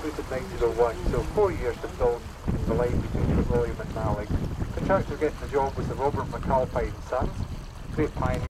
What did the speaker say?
completed 1901, so four years to fill the line between William and Mallaig. Contractor getting the job was the Robert McAlpine Sons, great Pioneer.